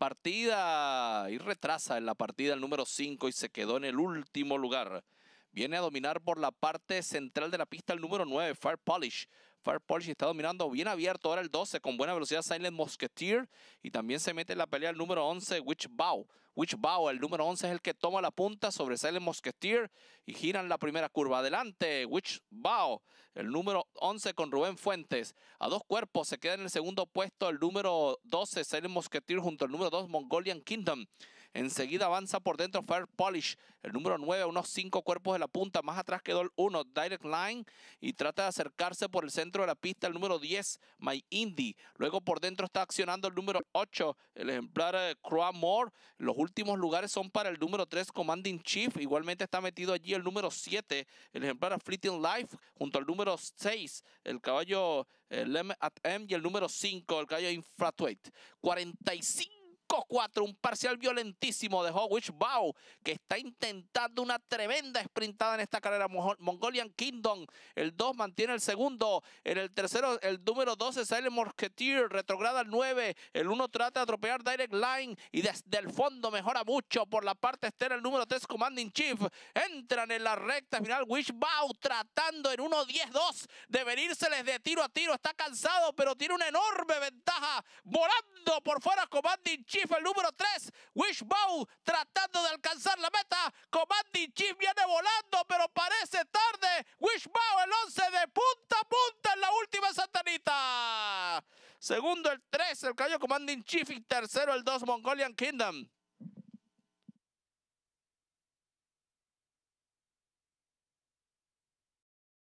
partida y retrasa en la partida el número 5 y se quedó en el último lugar. Viene a dominar por la parte central de la pista el número 9, Fire Polish. Fire Polish está dominando bien abierto ahora el 12 con buena velocidad Silent Musketeer y también se mete en la pelea el número 11 Witch Bow. Witch Bow, el número 11 es el que toma la punta sobre Silent Musketeer y giran la primera curva. Adelante, Witch Bow, el número 11 con Rubén Fuentes. A dos cuerpos se queda en el segundo puesto el número 12 Silent Musketeer junto al número 2 Mongolian Kingdom. Enseguida avanza por dentro Fire Polish, el número 9 a unos cinco cuerpos de la punta. Más atrás quedó el 1 Direct Line y trata de acercarse por el centro de la pista el número 10, My Indie. Luego por dentro está accionando el número 8, el ejemplar eh, Croix Moore. Los últimos lugares son para el número 3, Commanding Chief. Igualmente está metido allí el número 7, el ejemplar Fleeting Life, junto al número 6, el caballo eh, Lem at M y el número 5, el caballo Infratuate. 45 4, un parcial violentísimo de Howich Bow, que está intentando una tremenda sprintada en esta carrera. Mongolian Kingdom, el 2 mantiene el segundo. En el tercero, el número 12, Silent Mosqueteer, retrograda al 9. El 1 trata de atropellar Direct Line y desde el fondo mejora mucho por la parte externa. El número 3, Commanding Chief, entran en la recta final. Wish Bow tratando en 1-10-2 de venírseles de tiro a tiro. Está cansado, pero tiene una enorme ventaja. Volando por fuera, Commanding Chief el número 3, Wishbow, tratando de alcanzar la meta. Commanding Chief viene volando, pero parece tarde. Wishbow, el 11 de punta a punta en la última Santanita. Segundo el 3, el caballo Commanding Chief. Y tercero el 2, Mongolian Kingdom.